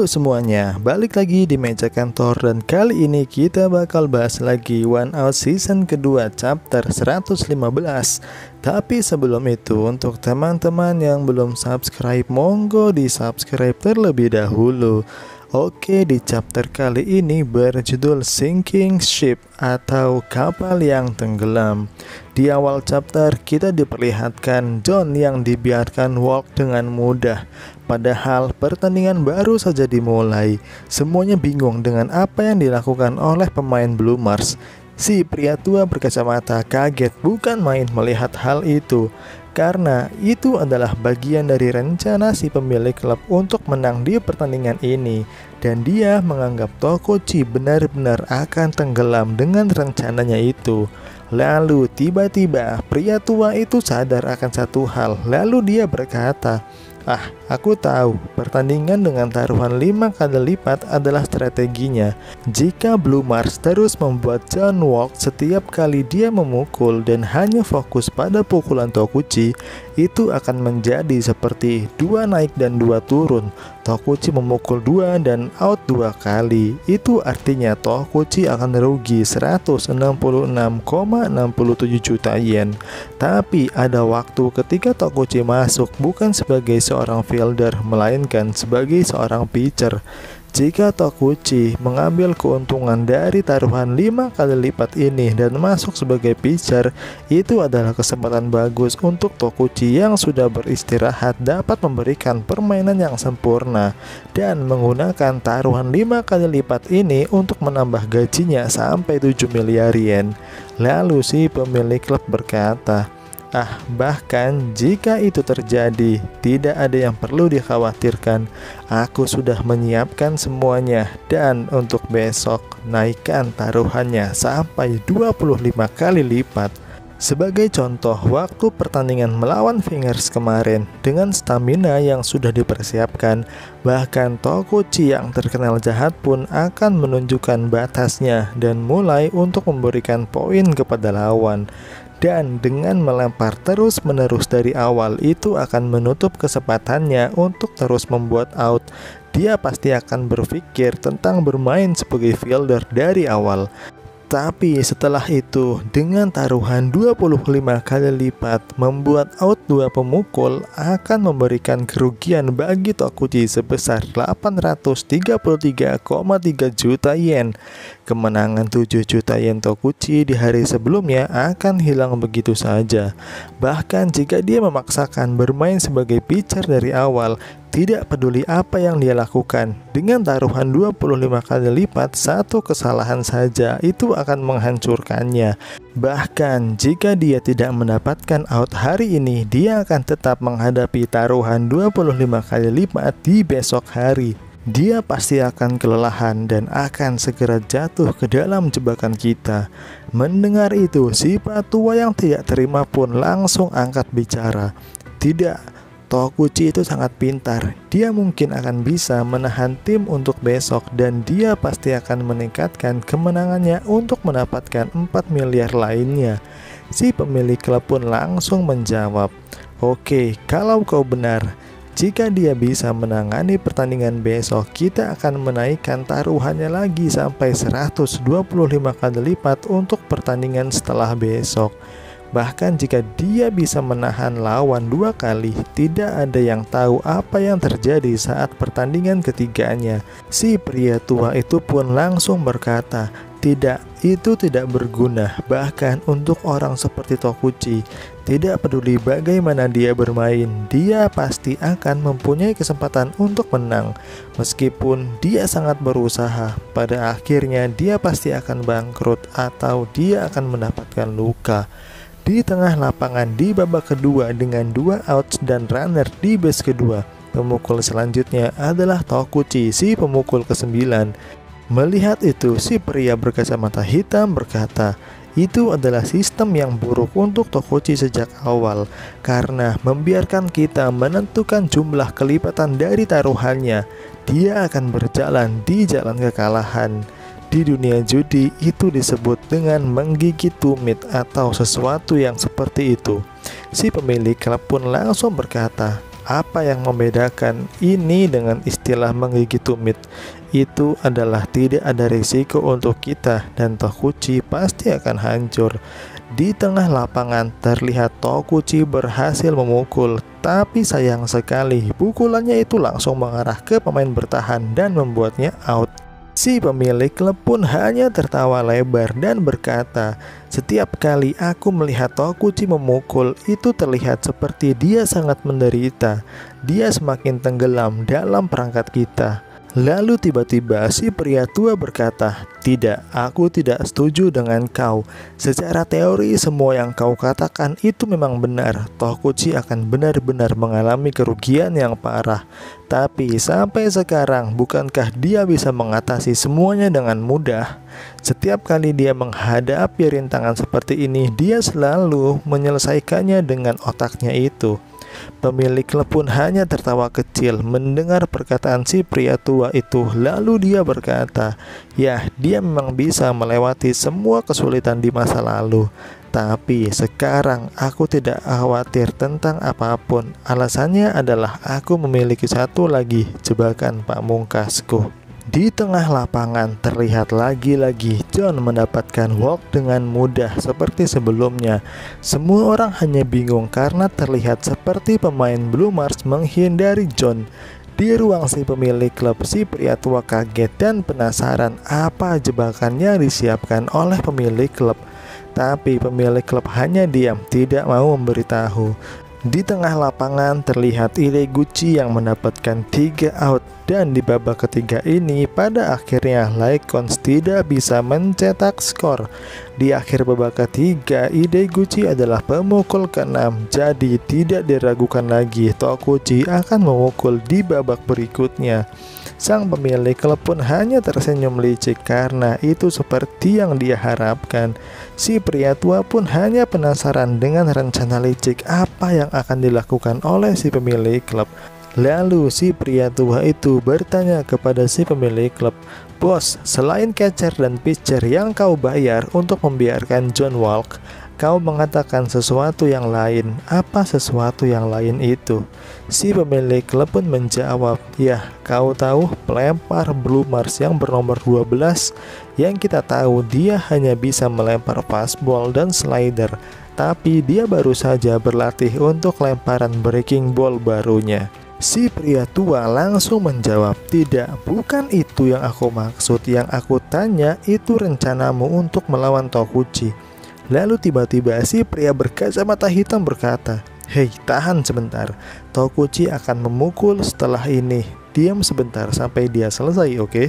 Halo semuanya, balik lagi di meja kantor dan kali ini kita bakal bahas lagi One Out Season kedua chapter 115 Tapi sebelum itu untuk teman-teman yang belum subscribe monggo di subscribe terlebih dahulu Oke, di chapter kali ini berjudul Sinking Ship atau kapal yang tenggelam. Di awal chapter kita diperlihatkan John yang dibiarkan walk dengan mudah. Padahal pertandingan baru saja dimulai. Semuanya bingung dengan apa yang dilakukan oleh pemain Blue Mars. Si pria tua berkacamata kaget bukan main melihat hal itu karena itu adalah bagian dari rencana si pemilik klub untuk menang di pertandingan ini dan dia menganggap Tokochi benar-benar akan tenggelam dengan rencananya itu. Lalu tiba-tiba pria tua itu sadar akan satu hal, lalu dia berkata, Ah, aku tahu, pertandingan dengan taruhan 5 kali lipat adalah strateginya. Jika Blue Mars terus membuat John Walk setiap kali dia memukul dan hanya fokus pada pukulan Tokuchi, itu akan menjadi seperti dua naik dan dua turun. Tokuchi memukul dua dan out dua kali. Itu artinya Tokuchi akan rugi 166,67 juta yen. Tapi ada waktu ketika Tokuchi masuk bukan sebagai seorang fielder melainkan sebagai seorang pitcher. Jika Tokuchi mengambil keuntungan dari taruhan 5 kali lipat ini dan masuk sebagai pitcher, itu adalah kesempatan bagus untuk Tokuchi yang sudah beristirahat dapat memberikan permainan yang sempurna dan menggunakan taruhan 5 kali lipat ini untuk menambah gajinya sampai 7 miliar yen. Lalu si pemilik klub berkata, Ah, bahkan jika itu terjadi, tidak ada yang perlu dikhawatirkan. Aku sudah menyiapkan semuanya dan untuk besok naikkan taruhannya sampai 25 kali lipat. Sebagai contoh, waktu pertandingan melawan Fingers kemarin dengan stamina yang sudah dipersiapkan, bahkan Tokuchi yang terkenal jahat pun akan menunjukkan batasnya dan mulai untuk memberikan poin kepada lawan dan dengan melempar terus-menerus dari awal itu akan menutup kesempatannya untuk terus membuat out. Dia pasti akan berpikir tentang bermain sebagai fielder dari awal. Tapi setelah itu dengan taruhan 25 kali lipat membuat out dua pemukul akan memberikan kerugian bagi Tokuchi sebesar 833,3 juta yen. Kemenangan 7 juta yen Tokuchi di hari sebelumnya akan hilang begitu saja. Bahkan jika dia memaksakan bermain sebagai pitcher dari awal, tidak peduli apa yang dia lakukan, dengan taruhan 25 kali lipat, satu kesalahan saja itu akan menghancurkannya. Bahkan jika dia tidak mendapatkan out hari ini, dia akan tetap menghadapi taruhan 25 kali lipat di besok hari. Dia pasti akan kelelahan dan akan segera jatuh ke dalam jebakan kita. Mendengar itu, si patua yang tidak terima pun langsung angkat bicara. Tidak, Tokuchi itu sangat pintar. Dia mungkin akan bisa menahan tim untuk besok dan dia pasti akan meningkatkan kemenangannya untuk mendapatkan 4 miliar lainnya. Si pemilik klub pun langsung menjawab, "Oke, kalau kau benar, jika dia bisa menangani pertandingan besok, kita akan menaikkan taruhannya lagi sampai 125 kali lipat untuk pertandingan setelah besok." Bahkan jika dia bisa menahan lawan dua kali, tidak ada yang tahu apa yang terjadi saat pertandingan ketiganya. Si pria tua itu pun langsung berkata, tidak, itu tidak berguna, bahkan untuk orang seperti Tokuchi. Tidak peduli bagaimana dia bermain, dia pasti akan mempunyai kesempatan untuk menang. Meskipun dia sangat berusaha, pada akhirnya dia pasti akan bangkrut atau dia akan mendapatkan luka di tengah lapangan di babak kedua dengan dua outs dan runner di base kedua. Pemukul selanjutnya adalah Tokuchi, si pemukul ke-9. Melihat itu, si pria berkacamata hitam berkata, itu adalah sistem yang buruk untuk Tokuchi sejak awal karena membiarkan kita menentukan jumlah kelipatan dari taruhannya. Dia akan berjalan di jalan kekalahan. Di dunia judi itu disebut dengan menggigit tumit atau sesuatu yang seperti itu. Si pemilik klub pun langsung berkata, apa yang membedakan ini dengan istilah menggigit tumit? Itu adalah tidak ada risiko untuk kita dan Tokuchi pasti akan hancur. Di tengah lapangan terlihat Tokuchi berhasil memukul, tapi sayang sekali pukulannya itu langsung mengarah ke pemain bertahan dan membuatnya out. Si pemilik klub pun hanya tertawa lebar dan berkata, "Setiap kali aku melihat Tokuchi memukul, itu terlihat seperti dia sangat menderita. Dia semakin tenggelam dalam perangkat kita." Lalu tiba-tiba si pria tua berkata, "Tidak, aku tidak setuju dengan kau. Secara teori semua yang kau katakan itu memang benar. Tokuchi akan benar-benar mengalami kerugian yang parah. Tapi sampai sekarang bukankah dia bisa mengatasi semuanya dengan mudah? Setiap kali dia menghadapi rintangan seperti ini, dia selalu menyelesaikannya dengan otaknya itu." Pemilik klub pun hanya tertawa kecil mendengar perkataan si pria tua itu. Lalu dia berkata, "Ya, dia memang bisa melewati semua kesulitan di masa lalu, tapi sekarang aku tidak khawatir tentang apa pun. Alasannya adalah aku memiliki satu lagi jebakan Pak Mungkasku." Di tengah lapangan terlihat lagi-lagi John mendapatkan walk dengan mudah seperti sebelumnya. Semua orang hanya bingung karena terlihat seperti pemain Blue Mars menghindari John. Di ruang si pemilik klub, si pria tua kaget dan penasaran apa jebakan yang disiapkan oleh pemilik klub. Tapi pemilik klub hanya diam, tidak mau memberitahu. Di tengah lapangan terlihat Gucci yang mendapatkan tiga out dan di babak ketiga ini pada akhirnya Lycons tidak bisa mencetak skor. Di akhir babak ketiga Gucci adalah pemukul keenam jadi tidak diragukan lagi Tokuchi akan memukul di babak berikutnya. Sang pemilik klub pun hanya tersenyum licik karena itu seperti yang dia harapkan. Si pria tua pun hanya penasaran dengan rencana licik apa yang akan dilakukan oleh si pemilik klub. Lalu si pria tua itu bertanya kepada si pemilik klub, Bos, selain catcher dan pitcher yang kau bayar untuk membiarkan John walk, Kau mengatakan sesuatu yang lain. Apa sesuatu yang lain itu? Si pemilik klub pun menjawab, "Ya, kau tahu pelempar Blue Mars yang bernomor 12 yang kita tahu dia hanya bisa melempar fastball dan slider, tapi dia baru saja berlatih untuk lemparan breaking ball barunya." Si pria tua langsung menjawab, "Tidak, bukan itu yang aku maksud. Yang aku tanya itu rencanamu untuk melawan Tokuchi." Lalu tiba-tiba si pria berkacamata hitam berkata, Hei, tahan sebentar. Tokuchi akan memukul setelah ini. Diam sebentar sampai dia selesai, oke? Okay?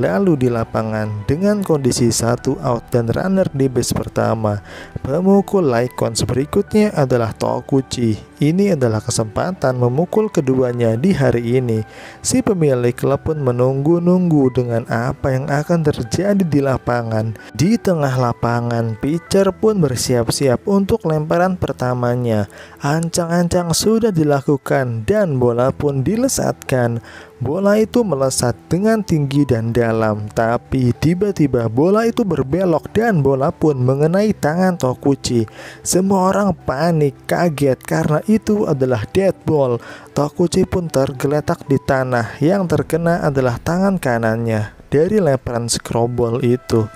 Lalu di lapangan dengan kondisi satu out dan runner di base pertama, pemukul Lycons berikutnya adalah Tokuchi. Ini adalah kesempatan memukul keduanya di hari ini. Si pemilik klub pun menunggu-nunggu dengan apa yang akan terjadi di lapangan. Di tengah lapangan, pitcher pun bersiap-siap untuk lemparan pertamanya. Ancang-ancang sudah dilakukan dan bola pun dilesatkan. Bola itu melesat dengan tinggi dan dalam, tapi tiba-tiba bola itu berbelok dan bola pun mengenai tangan Tokuchi. Semua orang panik, kaget karena itu adalah dead ball. Tokuchi pun tergeletak di tanah, yang terkena adalah tangan kanannya dari lemparan screwball itu.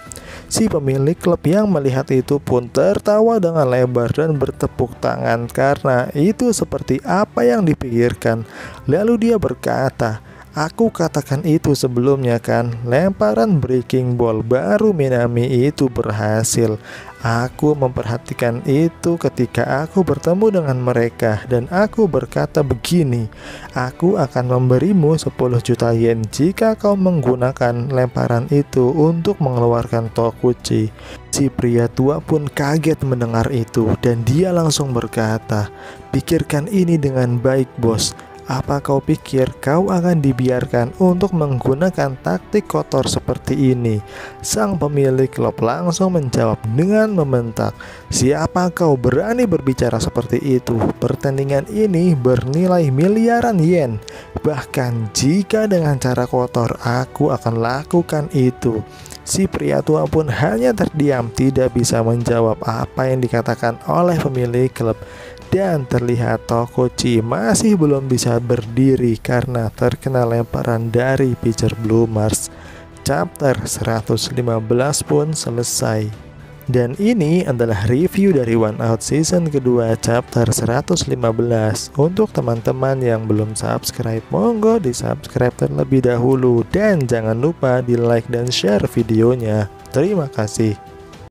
Si pemilik klub yang melihat itu pun tertawa dengan lebar dan bertepuk tangan karena itu seperti apa yang dipikirkan. Lalu dia berkata, Aku katakan itu sebelumnya kan Lemparan breaking ball baru Minami itu berhasil. Aku memperhatikan itu ketika aku bertemu dengan mereka Dan aku berkata begini Aku akan memberimu 10 juta yen Jika kau menggunakan lemparan itu untuk mengeluarkan Tokuchi Si pria tua pun kaget mendengar itu Dan dia langsung berkata Pikirkan ini dengan baik bos apa kau pikir kau akan dibiarkan untuk menggunakan taktik kotor seperti ini? Sang pemilik klub langsung menjawab dengan membentak, "Siapa kau berani berbicara seperti itu? Pertandingan ini bernilai miliaran yen. Bahkan jika dengan cara kotor, aku akan lakukan itu." Si pria tua pun hanya terdiam, tidak bisa menjawab apa yang dikatakan oleh pemilik klub dan terlihat Tokochi masih belum bisa berdiri karena terkena lemparan dari pitcher Blue Mars. Chapter 115 pun selesai. Dan ini adalah review dari One Out Season kedua chapter 115 Untuk teman-teman yang belum subscribe, monggo di subscribe terlebih dahulu Dan jangan lupa di like dan share videonya Terima kasih